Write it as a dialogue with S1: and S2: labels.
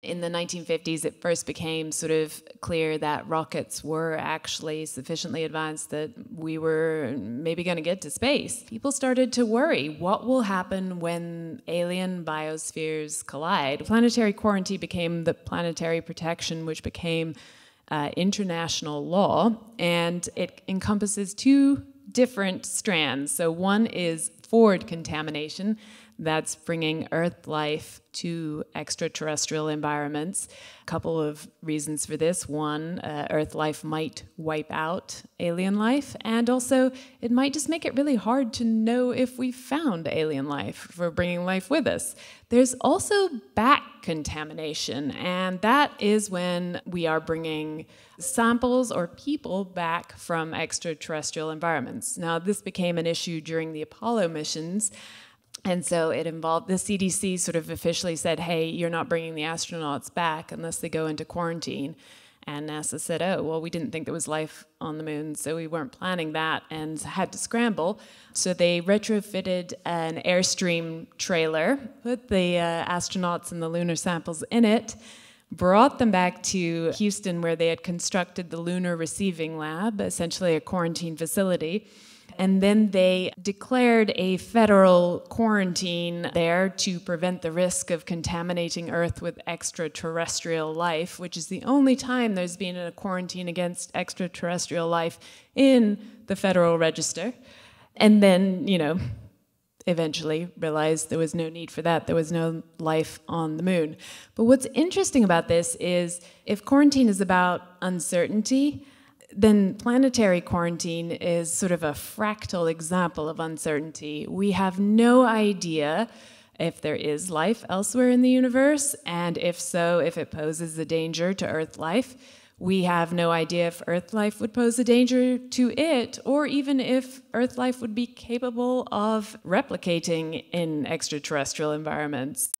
S1: In the 1950s, it first became sort of clear that rockets were actually sufficiently advanced that we were maybe going to get to space. People started to worry what will happen when alien biospheres collide? Planetary quarantine became the planetary protection, which became uh, international law, and it encompasses two different strands. So, one is forward contamination that's bringing Earth life to extraterrestrial environments. A couple of reasons for this. One, uh, Earth life might wipe out alien life, and also it might just make it really hard to know if we found alien life for bringing life with us. There's also back contamination, and that is when we are bringing samples or people back from extraterrestrial environments. Now, this became an issue during the Apollo missions. And so it involved the CDC sort of officially said, hey, you're not bringing the astronauts back unless they go into quarantine. And NASA said, oh, well, we didn't think there was life on the moon, so we weren't planning that and had to scramble. So they retrofitted an Airstream trailer, put the uh, astronauts and the lunar samples in it, brought them back to Houston, where they had constructed the Lunar Receiving Lab, essentially a quarantine facility and then they declared a federal quarantine there to prevent the risk of contaminating Earth with extraterrestrial life, which is the only time there's been a quarantine against extraterrestrial life in the Federal Register. And then, you know, eventually realized there was no need for that. There was no life on the moon. But what's interesting about this is if quarantine is about uncertainty, then planetary quarantine is sort of a fractal example of uncertainty. We have no idea if there is life elsewhere in the universe, and if so, if it poses a danger to Earth life. We have no idea if Earth life would pose a danger to it, or even if Earth life would be capable of replicating in extraterrestrial environments.